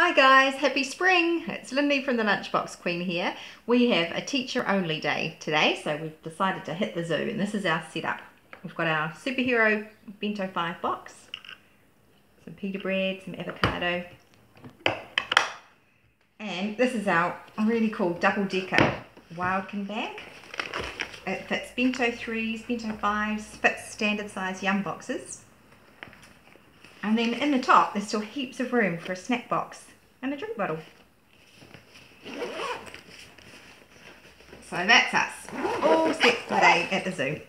Hi guys, happy spring! It's Lindy from the Lunchbox Queen here. We have a teacher only day today, so we've decided to hit the zoo and this is our setup. We've got our superhero bento 5 box, some pita bread, some avocado, and this is our really cool double decker Wildkin bag. It fits bento 3s, bento 5s, fits standard size Yumboxes. And then in the top, there's still heaps of room for a snack box and a drink bottle. So that's us, all set for today at the zoo.